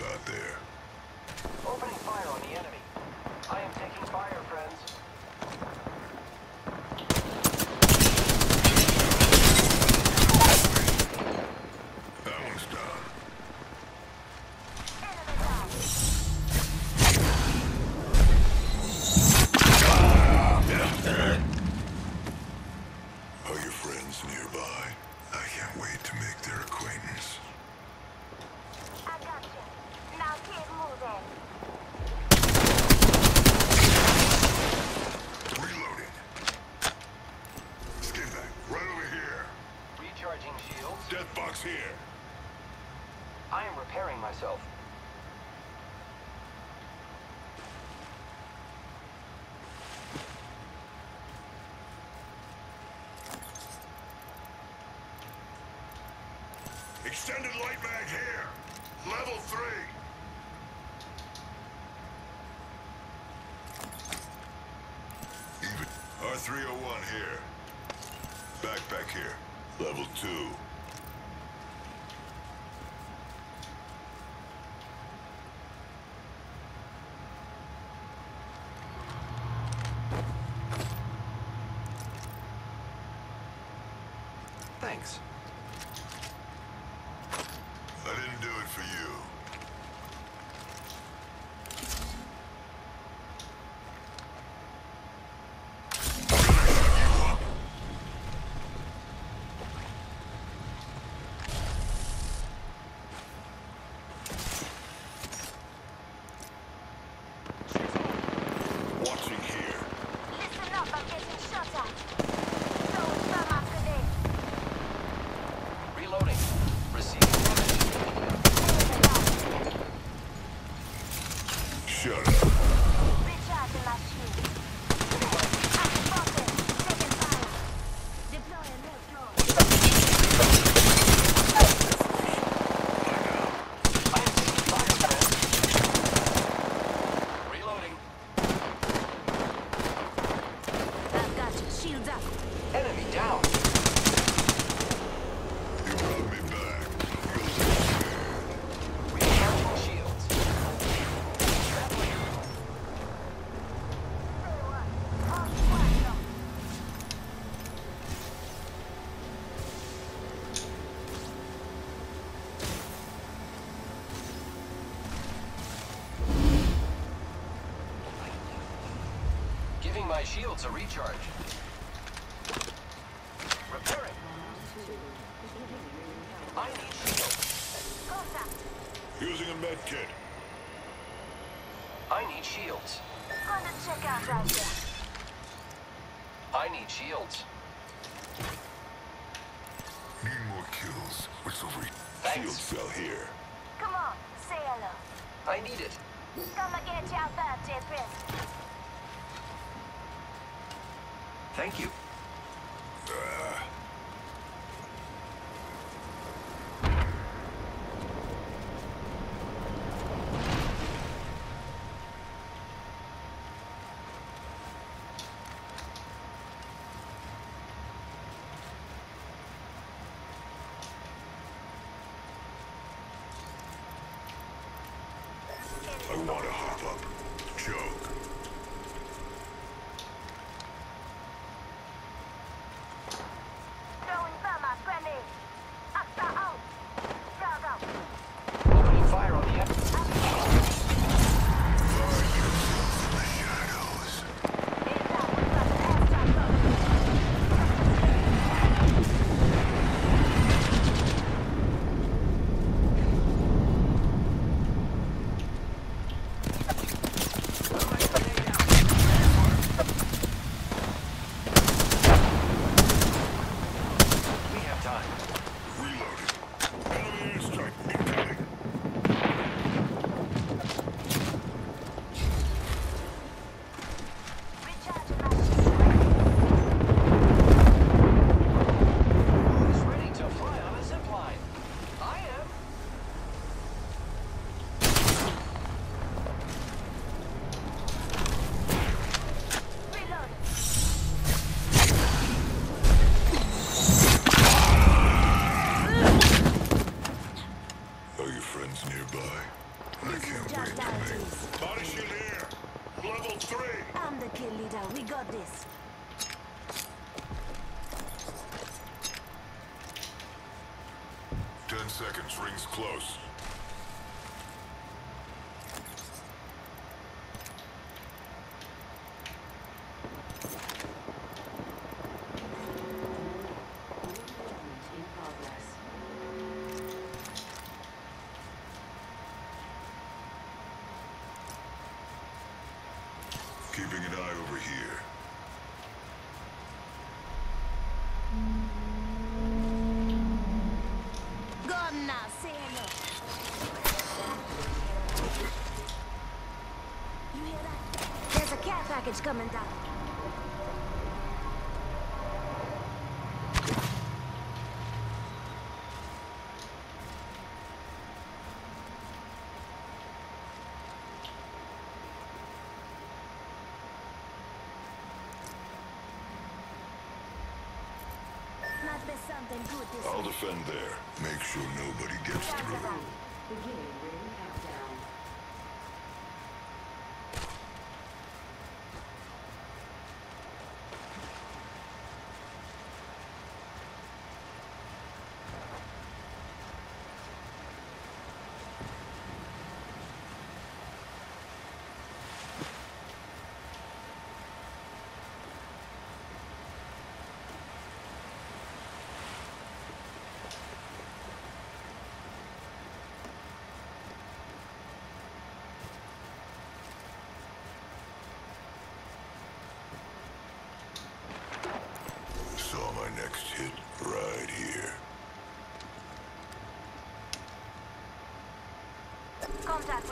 Out there. Myself. Extended light mag here. Level three. Even R301 here. Backpack here. Level two. Shut up. Recharging my shield. I'm spotted. Taking fire. Deploying red drone. I am taking fire, friends. Reloading. I've got you. Shields up. Enemy down. You brought me back. Recharging shields. On squad. Giving my shields a recharge. Repairing. I need shields. Contact. Using a med kit. I need shields. Gonna check out right there. I need shields. Need more kills. What's over here? Thanks. Shield cell here. Come on. Say hello. I need it. Gonna get you out there, J-Prince. Thank you. I want to seconds rings close. package coming down. I'll defend there. Make sure nobody gets through.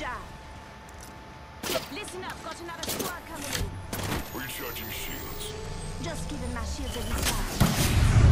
Ninja! Listen up, got another squad coming in. Recharging shields. Just giving my shields a recharge.